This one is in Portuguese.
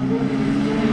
Música